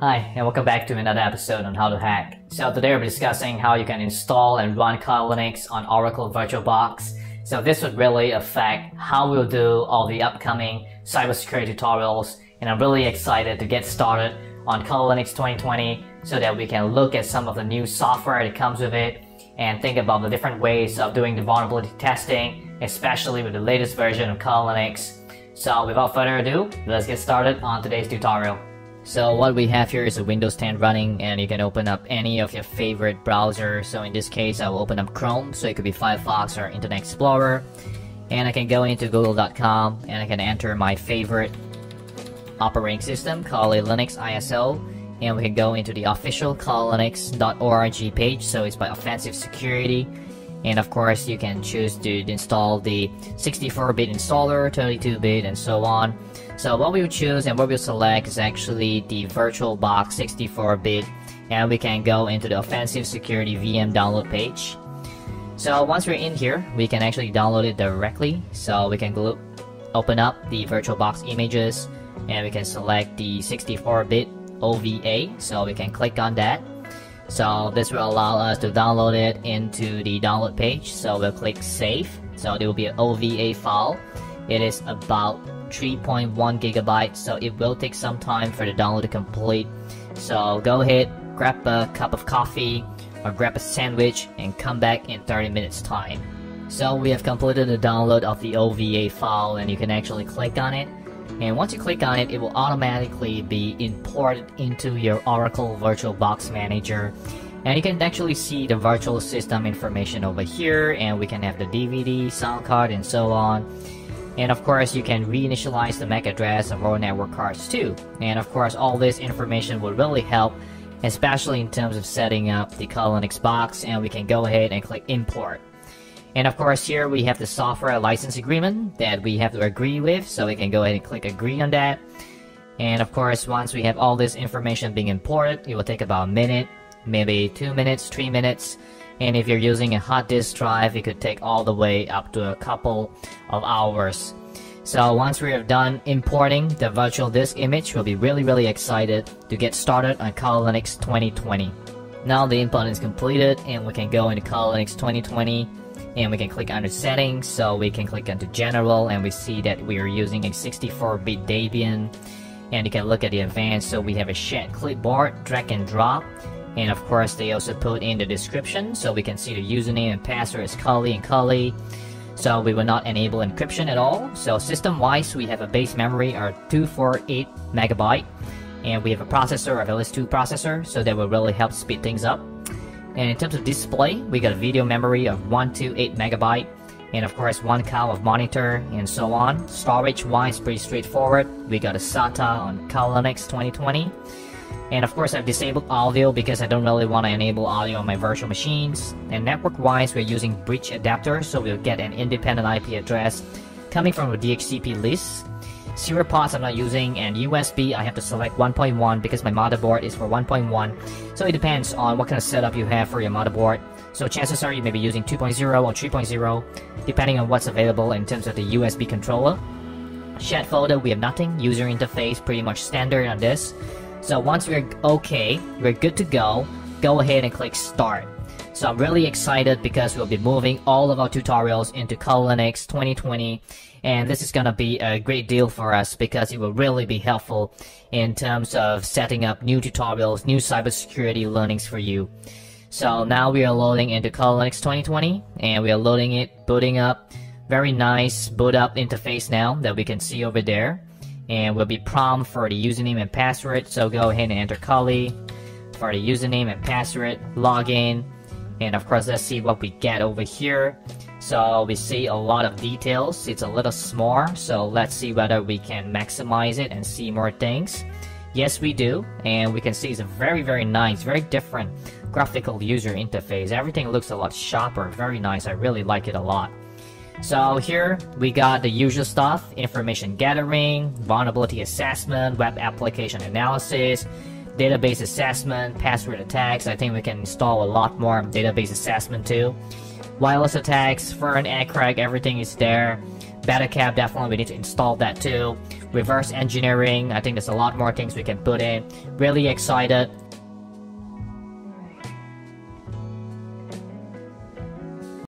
Hi, and welcome back to another episode on how to hack. So today we're discussing how you can install and run Kali Linux on Oracle VirtualBox. So this would really affect how we'll do all the upcoming cybersecurity tutorials, and I'm really excited to get started on Kali Linux 2020 so that we can look at some of the new software that comes with it and think about the different ways of doing the vulnerability testing, especially with the latest version of Kali Linux. So without further ado, let's get started on today's tutorial. So what we have here is a Windows 10 running and you can open up any of your favorite browser. So in this case, I will open up Chrome. So it could be Firefox or Internet Explorer. And I can go into google.com and I can enter my favorite operating system, Kali Linux ISO. And we can go into the official kalilinux.org page. So it's by offensive security. And of course, you can choose to install the 64-bit installer, 32-bit, and so on. So what we will choose and what we'll select is actually the VirtualBox 64-bit and we can go into the Offensive Security VM download page. So once we're in here, we can actually download it directly. So we can open up the VirtualBox images and we can select the 64-bit OVA. So we can click on that. So this will allow us to download it into the download page. So we'll click save. So there will be an OVA file. It is about 3.1 gigabytes so it will take some time for the download to complete so go ahead grab a cup of coffee or grab a sandwich and come back in 30 minutes time so we have completed the download of the OVA file and you can actually click on it and once you click on it it will automatically be imported into your Oracle VirtualBox Manager and you can actually see the virtual system information over here and we can have the DVD, sound card and so on and of course, you can reinitialize the MAC address of our network cards too. And of course, all this information would really help, especially in terms of setting up the Linux box. And we can go ahead and click import. And of course, here we have the software license agreement that we have to agree with. So we can go ahead and click agree on that. And of course, once we have all this information being imported, it will take about a minute, maybe two minutes, three minutes. And if you're using a hard disk drive, it could take all the way up to a couple of hours. So once we have done importing the virtual disk image, we'll be really really excited to get started on Kali Linux 2020. Now the import is completed and we can go into Kali Linux 2020 and we can click under settings so we can click into general and we see that we are using a 64-bit Debian and you can look at the advanced so we have a shared clipboard drag and drop and of course, they also put in the description so we can see the username and password is Kali and Kali. So we will not enable encryption at all. So system-wise, we have a base memory of 248 megabyte, and we have a processor, of LS2 processor, so that will really help speed things up. And in terms of display, we got a video memory of 128 megabyte, and of course one cow of monitor and so on. Storage-wise, pretty straightforward. We got a SATA on Kali Linux 2020. And of course I've disabled audio because I don't really want to enable audio on my virtual machines. And network wise we're using bridge adapter so we'll get an independent IP address coming from a DHCP list. Serial ports I'm not using and USB I have to select 1.1 because my motherboard is for 1.1 so it depends on what kind of setup you have for your motherboard. So chances are you may be using 2.0 or 3.0 depending on what's available in terms of the USB controller. Chat folder we have nothing, user interface pretty much standard on this. So once we're okay, we're good to go, go ahead and click start. So I'm really excited because we'll be moving all of our tutorials into Linux 2020 and this is gonna be a great deal for us because it will really be helpful in terms of setting up new tutorials, new cybersecurity learnings for you. So now we are loading into Linux 2020 and we are loading it, booting up. Very nice boot up interface now that we can see over there and we'll be prompt for the username and password. So go ahead and enter Kali for the username and password, login, and of course let's see what we get over here. So we see a lot of details. It's a little small, so let's see whether we can maximize it and see more things. Yes, we do, and we can see it's a very, very nice, very different graphical user interface. Everything looks a lot sharper, very nice. I really like it a lot. So here we got the usual stuff, information gathering, vulnerability assessment, web application analysis, database assessment, password attacks. I think we can install a lot more database assessment too. Wireless attacks, Fern, Craig, everything is there. Bettercap, definitely we need to install that too. Reverse engineering, I think there's a lot more things we can put in. Really excited.